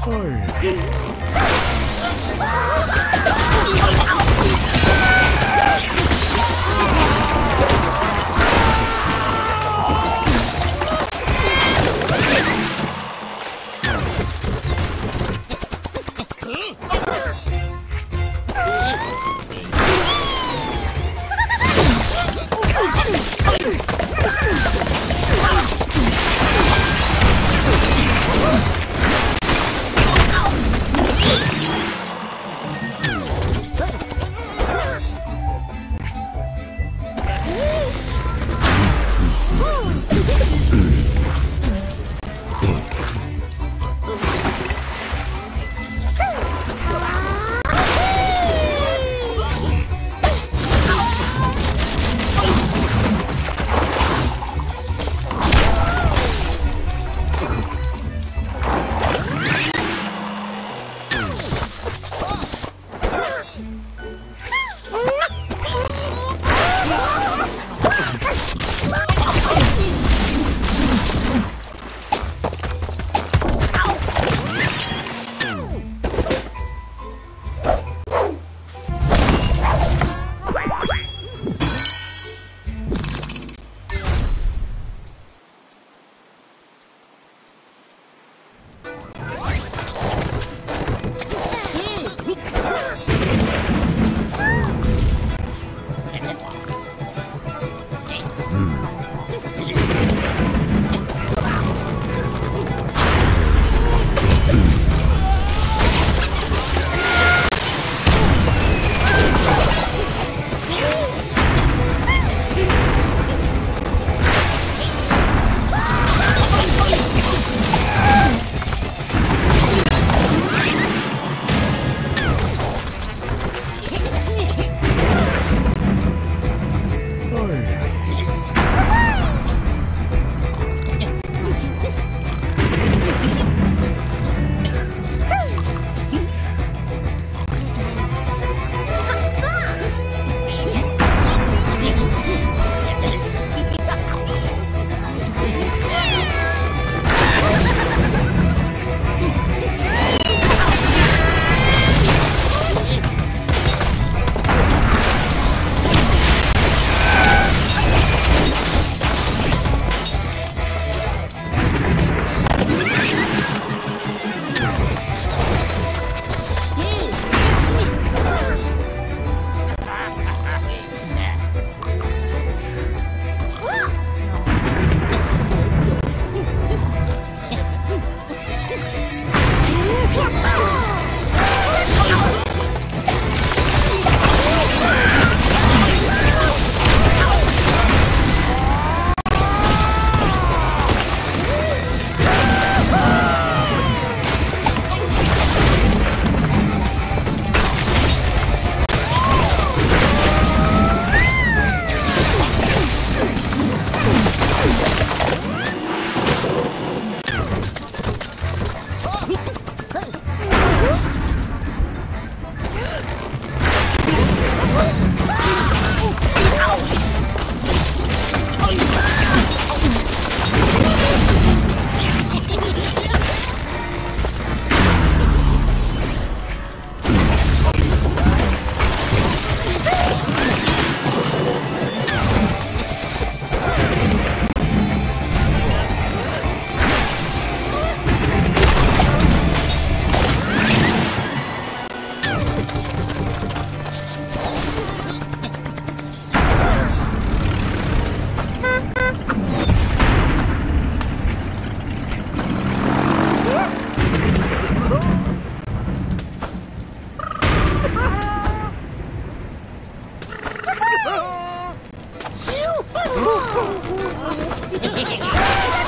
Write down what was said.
Sorry. です。